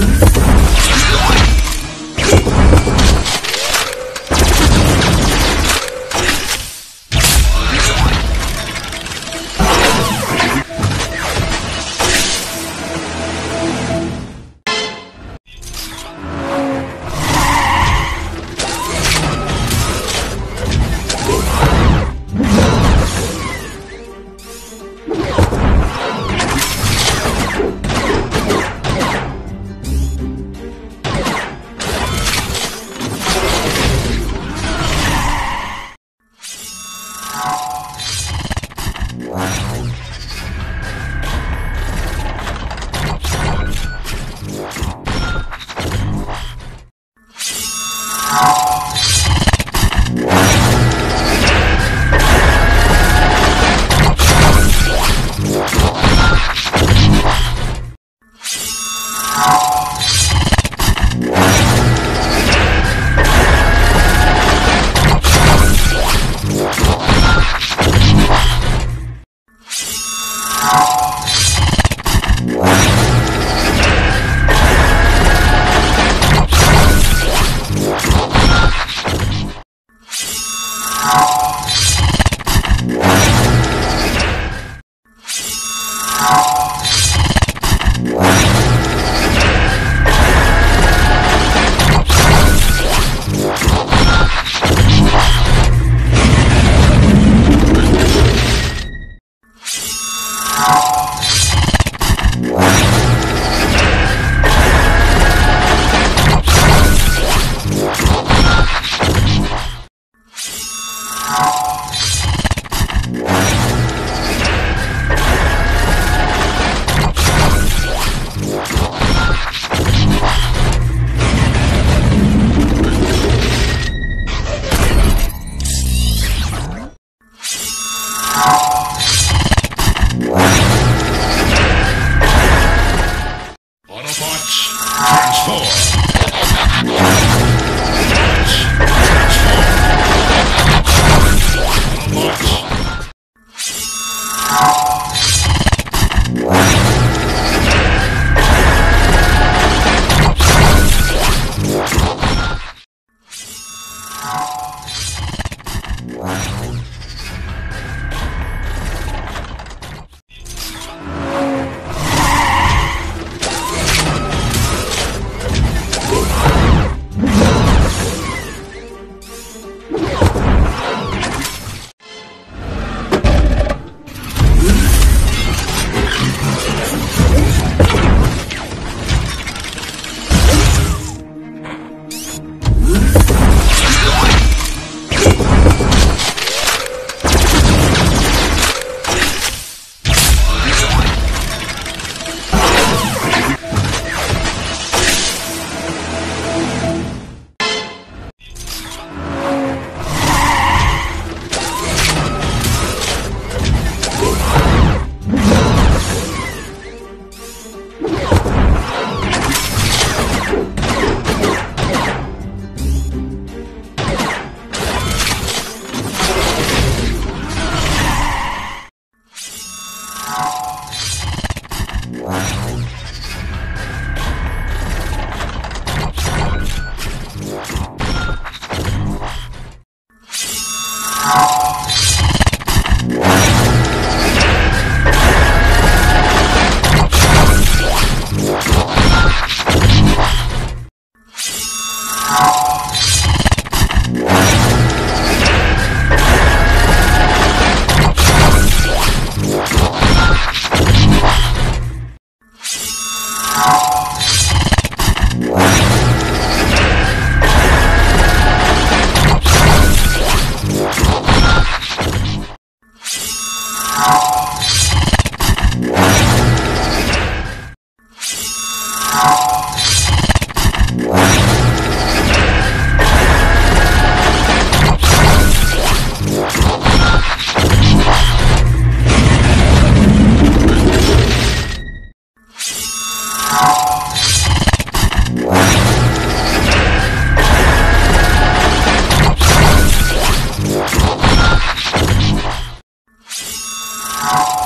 Peace. Wow.